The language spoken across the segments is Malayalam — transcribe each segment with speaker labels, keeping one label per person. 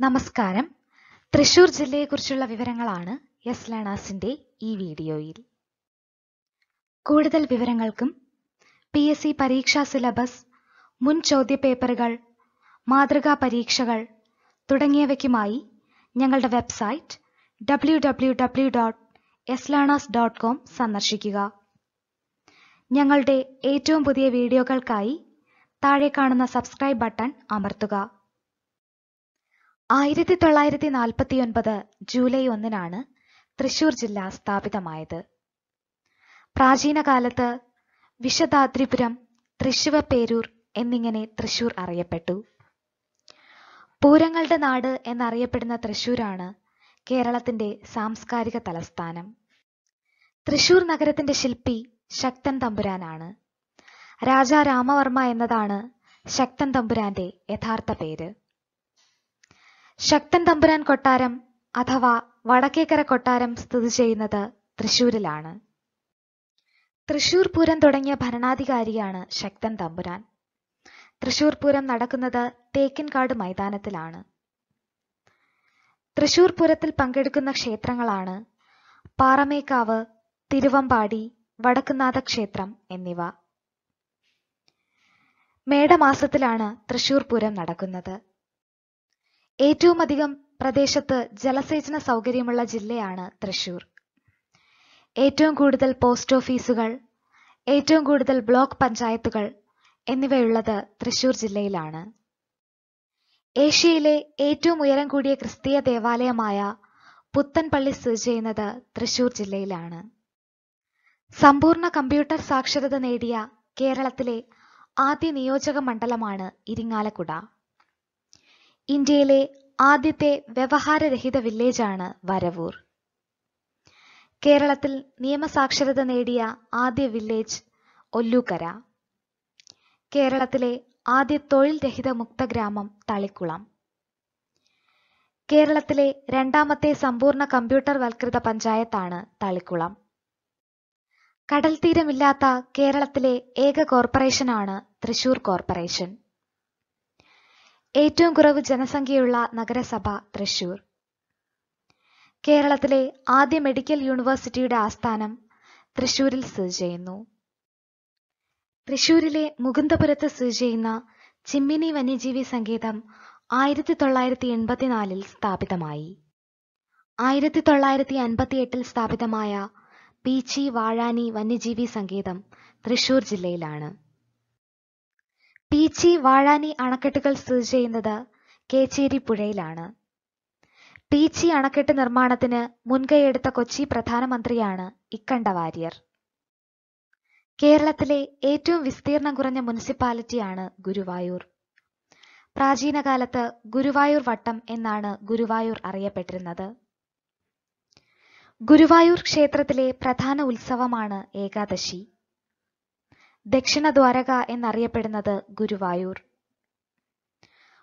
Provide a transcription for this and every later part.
Speaker 1: നമസ്കാരം. തൃശൂർ ജില്ലയെക്കുറിച്ചുള്ള വിവരങ്ങളാണ് എസ് ലേണേഴ്സിന്റെ ഈ വീഡിയോയിൽ. കൂടുതൽ വിവരങ്ങൾക്കും പി എസ് സി പരീക്ഷാ സിലബസ് മുൻ ചോദ്യപേപ്പറുകൾ മാതൃകാ പരീക്ഷകൾ തുടങ്ങിയവയ്ക്കുമായി ഞങ്ങളുടെ website W dot S learners dot com സന്ദർശിക്കുക. ഞങ്ങളുടെ ഏറ്റവും പുതിയ വീഡിയോകൾക്കായി താഴെ കാണുന്ന സബ്സ്ക്രൈബ് ബട്ടൺ അമർത്തുക. ആയിരത്തി തൊള്ളായിരത്തി നാൽപ്പത്തിയൊൻപത് ജൂലൈ ഒന്നിനാണ് തൃശൂർ ജില്ല സ്ഥാപിതമായത്. പ്രാചീന കാലത്ത് വിശദാദ്രിപുരം തൃശിവപ്പേരൂർ എന്നിങ്ങനെ തൃശൂർ അറിയപ്പെട്ടു. പൂരങ്ങളുടെ നാട് എന്നറിയപ്പെടുന്ന തൃശൂരാണ് കേരളത്തിന്റെ സാംസ്കാരിക തലസ്ഥാനം. തൃശൂർ നഗരത്തിന്റെ ശില്പി ശക്തൻ തമ്പുരാനാണ്. രാജാ രാമവർമ്മ എന്നതാണ് ശക്തൻ തമ്പുരാന്റെ യഥാർത്ഥ പേര്. ശക്തൻ തമ്പുരാൻ കൊട്ടാരം അഥവാ വടക്കേക്കര കൊട്ടാരം സ്ഥിതി ചെയ്യുന്നത് തൃശൂരിലാണ്. തൃശൂർ പൂരം തുടങ്ങിയ ഭരണാധികാരിയാണ് ശക്തൻ തമ്പുരാൻ. തൃശൂർ പൂരം നടക്കുന്നത് തേക്കിൻകാട് മൈതാനത്തിലാണ്. തൃശൂർ പൂരത്തിൽ പങ്കെടുക്കുന്ന ക്ഷേത്രങ്ങളാണ് പാറമേക്കാവ് തിരുവമ്പാടി വടക്കുന്നാഥ ക്ഷേത്രം എന്നിവ. മേടമാസത്തിലാണ് തൃശൂർ പൂരം നടക്കുന്നത്. ഏറ്റവും അധികം പ്രദേശത്ത് ജലസേചന സൗകര്യമുള്ള ജില്ലയാണ് തൃശൂർ ഏറ്റവും കൂടുതൽ പോസ്റ്റ് ഓഫീസുകൾ ഏറ്റവും കൂടുതൽ ബ്ലോക്ക് പഞ്ചായത്തുകൾ എന്നിവയുള്ളത് തൃശൂർ ജില്ലയിലാണ്. ഏഷ്യയിലെ ഏറ്റവും ഉയരം കൂടിയ ക്രിസ്തീയ ദേവാലയമായ പുത്തൻപള്ളി സ്ഥിതി ചെയ്യുന്നത് തൃശൂർ ജില്ലയിലാണ്. സമ്പൂർണ കമ്പ്യൂട്ടർ സാക്ഷരത നേടിയ കേരളത്തിലെ ആദ്യ നിയോജക മണ്ഡലമാണ് ഇരിങ്ങാലക്കുട. ഇന്ത്യയിലെ ആദ്യത്തെ വ്യവഹാരരഹിത വില്ലേജാണ് വരവൂർ. കേരളത്തിൽ നിയമസാക്ഷരത നേടിയ ആദ്യ വില്ലേജ് ഒല്ലൂക്കര. കേരളത്തിലെ ആദ്യ തൊഴിൽ രഹിത മുക്ത ഗ്രാമം തളിക്കുളം. കേരളത്തിലെ രണ്ടാമത്തെ സമ്പൂർണ കമ്പ്യൂട്ടർ വൽകൃത പഞ്ചായത്താണ് തളിക്കുളം. കടൽ തീരമില്ലാത്ത കേരളത്തിലെ ഏക കോർപ്പറേഷനാണ് തൃശൂർ കോർപ്പറേഷൻ. ഏറ്റവും കുറവ് ജനസംഖ്യയുള്ള നഗരസഭ തൃശൂർ. കേരളത്തിലെ ആദ്യ മെഡിക്കൽ യൂണിവേഴ്സിറ്റിയുടെ ആസ്ഥാനം തൃശൂരിൽ സ്ഥിതി ചെയ്യുന്നു. തൃശൂരിലെ മുകുന്ദപുരത്ത് സ്ഥിതി ചെയ്യുന്ന ചിമ്മിനി വന്യജീവി സങ്കേതം ആയിരത്തി തൊള്ളായിരത്തി എൺപത്തിനാലിൽ സ്ഥാപിതമായി. ആയിരത്തി തൊള്ളായിരത്തി അൻപത്തിയെട്ടിൽ സ്ഥാപിതമായ പീച്ചി വാഴാനി വന്യജീവി സങ്കേതം തൃശൂർ ജില്ലയിലാണ്. പീച്ചി വാഴാനി അണക്കെട്ടുകൾ സ്ഥിതി ചെയ്യുന്നത് കേച്ചേരി പുഴയിലാണ്. പീച്ചി അണക്കെട്ട് നിർമ്മാണത്തിന് മുൻകൈയെടുത്ത കൊച്ചി പ്രധാനമന്ത്രിയാണ് ഇക്കണ്ട വാര്യർ. കേരളത്തിലെ ഏറ്റവും വിസ്തീർണം കുറഞ്ഞ മുനിസിപ്പാലിറ്റിയാണ് ഗുരുവായൂർ. പ്രാചീന കാലത്ത് ഗുരുവായൂർ വട്ടം എന്നാണ് ഗുരുവായൂർ അറിയപ്പെട്ടിരുന്നത്. ഗുരുവായൂർ ക്ഷേത്രത്തിലെ പ്രധാന ഉത്സവമാണ് ഏകാദശി. ദക്ഷിണ ദ്വാരക എന്നറിയപ്പെടുന്നത് ഗുരുവായൂർ.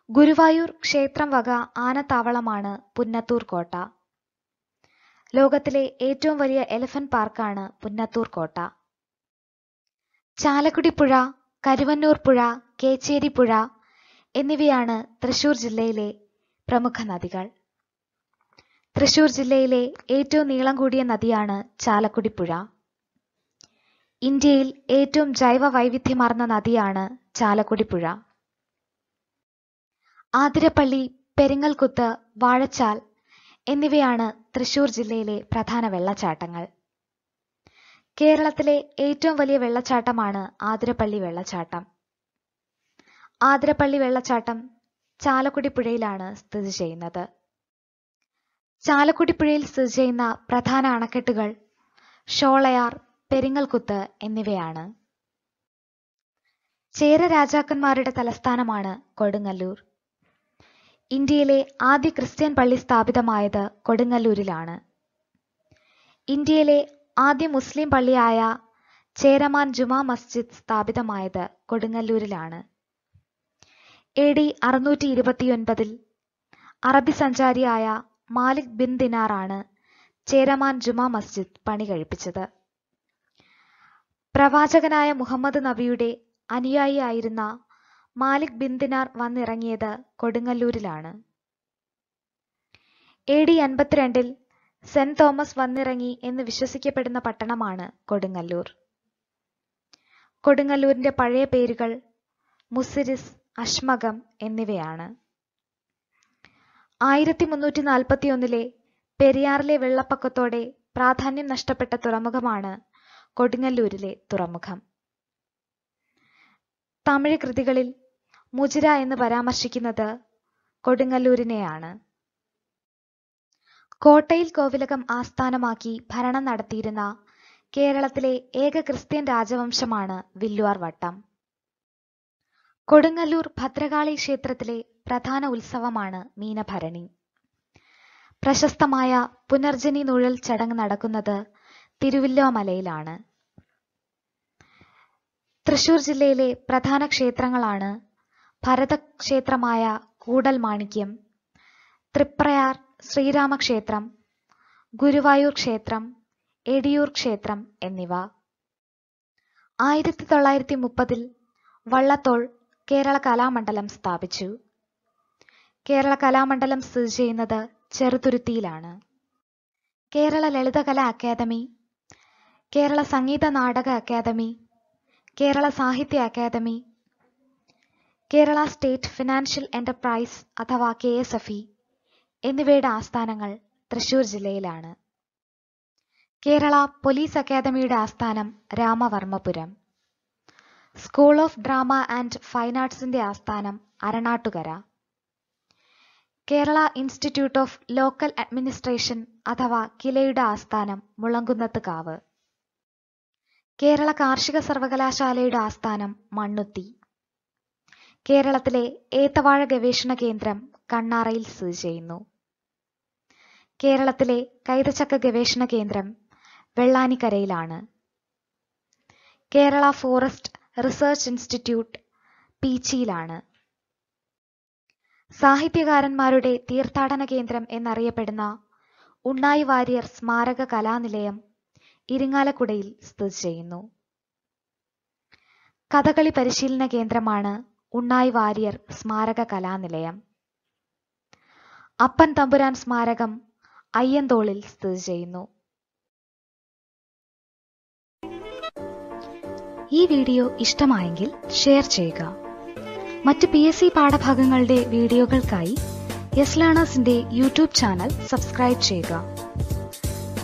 Speaker 1: ഗുരുവായൂർ ക്ഷേത്രം വക ആനത്താവളമാണ് പുന്നത്തൂർ കോട്ട. ലോകത്തിലെ ഏറ്റവും വലിയ എലിഫന്റ് പാർക്കാണ് പുന്നത്തൂർ കോട്ട. ചാലക്കുടി പുഴ കരുവന്നൂർ പുഴ കേച്ചേരി പുഴ എന്നിവയാണ് തൃശൂർ ജില്ലയിലെ പ്രമുഖ നദികൾ. തൃശൂർ ജില്ലയിലെ ഏറ്റവും നീളം കൂടിയ നദിയാണ് ചാലക്കുടി പുഴ. ഇന്ത്യയിൽ ഏറ്റവും ജൈവ വൈവിധ്യമാർന്ന നദിയാണ് ചാലക്കുടി പുഴ ആതിരപ്പള്ളി പെരിങ്ങൽകുത്ത് വാഴച്ചാൽ എന്നിവയാണ് തൃശൂർ ജില്ലയിലെ പ്രധാന വെള്ളച്ചാട്ടങ്ങൾ. കേരളത്തിലെ ഏറ്റവും വലിയ വെള്ളച്ചാട്ടമാണ് ആതിരപ്പള്ളി വെള്ളച്ചാട്ടം. ആതിരപ്പള്ളി വെള്ളച്ചാട്ടം ചാലക്കുടി പുഴയിലാണ് സ്ഥിതി ചെയ്യുന്നത്. ചാലക്കുടി പുഴയിൽ സ്ഥിതി ചെയ്യുന്ന പ്രധാന അണക്കെട്ടുകൾ ഷോളയാർ പെരിങ്ങൽകുത്ത് എന്നിവയാണ്. ചേര രാജാക്കന്മാരുടെ തലസ്ഥാനമാണ് കൊടുങ്ങല്ലൂർ. ഇന്ത്യയിലെ ആദ്യ ക്രിസ്ത്യൻ പള്ളി സ്ഥാപിതമായത് കൊടുങ്ങല്ലൂരിലാണ്. ഇന്ത്യയിലെ ആദ്യ മുസ്ലിം പള്ളിയായ ചേരമാൻ ജുമാ മസ്ജിദ് സ്ഥാപിതമായത് കൊടുങ്ങല്ലൂരിലാണ്. എ ഡി അറുന്നൂറ്റി ഇരുപത്തിയൊൻപതിൽ അറബി സഞ്ചാരിയായ മാലിക് ബിൻ ദിനാറാണ് ചേരമാൻ ജുമാ മസ്ജിദ് പണി കഴിപ്പിച്ചത്. പ്രവാചകനായ മുഹമ്മദ് നബിയുടെ അനുയായിയായിരുന്ന മാലിക് ബിൻ ദിനാർ വന്നിറങ്ങിയത് കൊടുങ്ങല്ലൂരിലാണ്. എ ഡി അൻപത്തിരണ്ടിൽ സെന്റ് തോമസ് വന്നിറങ്ങി എന്ന് വിശ്വസിക്കപ്പെടുന്ന പട്ടണമാണ് കൊടുങ്ങല്ലൂർ. കൊടുങ്ങല്ലൂരിന്റെ പഴയ പേരുകൾ മുസിരിസ് അശ്മകം എന്നിവയാണ്. ആയിരത്തി മുന്നൂറ്റി നാൽപ്പത്തിയൊന്നിലെ പെരിയാറിലെ വെള്ളപ്പൊക്കത്തോടെ പ്രാധാന്യം നഷ്ടപ്പെട്ട തുറമുഖമാണ് കൊടുങ്ങല്ലൂരിലെ തുറമുഖം. തമിഴ് കൃതികളിൽ മുജിര എന്ന് പരാമർശിക്കുന്നത് കൊടുങ്ങല്ലൂരിനെയാണ്. കോട്ടയിൽ കോവിലകം ആസ്ഥാനമാക്കി ഭരണം നടത്തിയിരുന്ന കേരളത്തിലെ ഏക ക്രിസ്ത്യൻ രാജവംശമാണ് വില്ലുവാർ വട്ടം. കൊടുങ്ങല്ലൂർ ഭദ്രകാളി ക്ഷേത്രത്തിലെ പ്രധാന ഉത്സവമാണ് മീനഭരണി. പ്രശസ്തമായ പുനർജനി നുഴൽ ചടങ്ങ് നടക്കുന്നത് തിരുവില്ലോമലയിലാണ്. തൃശൂർ ജില്ലയിലെ പ്രധാന ക്ഷേത്രങ്ങളാണ് ഭരതക്ഷേത്രമായ കൂടൽ മാണിക്യം തൃപ്രയാർ ശ്രീരാമക്ഷേത്രം ഗുരുവായൂർ ക്ഷേത്രം എടിയൂർ ക്ഷേത്രം എന്നിവ. ആയിരത്തി തൊള്ളായിരത്തി മുപ്പതിൽ വള്ളത്തോൾ കേരള കലാമണ്ഡലം സ്ഥാപിച്ചു. കേരള കലാമണ്ഡലം സ്ഥിതി ചെയ്യുന്നത് ചെറുതുരുത്തിയിലാണ്. Kerala Lalithakala academy Kerala Sangeetha Nataka academy Kerala Sahitya academy Kerala state financial enterprise അഥവാ കെ എസ് എഫ് ഇ എന്നിവയുടെ ആസ്ഥാനങ്ങൾ തൃശൂർ ജില്ലയിലാണ്. കേരള പോലീസ് അക്കാദമിയുടെ ആസ്ഥാനം Ramavarmapuram. School of drama and fine ആർട്സിന്റെ ആസ്ഥാനം Aranattukara. Kerala institute of local administration അഥവാ കിലയുടെ ആസ്ഥാനം മുളങ്കുന്നത്ത് കാവ്. കേരള കാർഷിക സർവകലാശാലയുടെ ആസ്ഥാനം മണ്ണുത്തി. കേരളത്തിലെ ഏത്തവാഴ ഗവേഷണ കേന്ദ്രം കണ്ണാറയിൽ സ്ഥിതി ചെയ്യുന്നു. കേരളത്തിലെ കൈതച്ചക്ക ഗവേഷണ കേന്ദ്രം വെള്ളാനിക്കരയിലാണ്. കേരള ഫോറസ്റ്റ് റിസർച്ച് ഇൻസ്റ്റിറ്റ്യൂട്ട് പീച്ചിയിലാണ്. സാഹിത്യകാരന്മാരുടെ തീർത്ഥാടന കേന്ദ്രം എന്നറിയപ്പെടുന്ന ഉണ്ണായി വാര്യർ സ്മാരക കലാനിലയം ഇരിങ്ങാലക്കുടയിൽ സ്ഥിതി ചെയ്യുന്നു. കഥകളി പരിശീലന കേന്ദ്രമാണ് ഉണ്ണായി വാര്യർ സ്മാരക കലാനിലയം. അപ്പൻ തമ്പുരാൻ സ്മാരകം അയ്യന്തോളിൽ സ്ഥിതി ചെയ്യുന്നു. ഈ വീഡിയോ ഇഷ്ടമായെങ്കിൽ ഷെയർ ചെയ്യുക. മറ്റ് പി എസ് സി പാഠഭാഗങ്ങളുടെ വീഡിയോകൾക്കായി യെസ് ലേണേഴ്സിന്റെ യൂട്യൂബ് ചാനൽ സബ്സ്ക്രൈബ് ചെയ്യുക.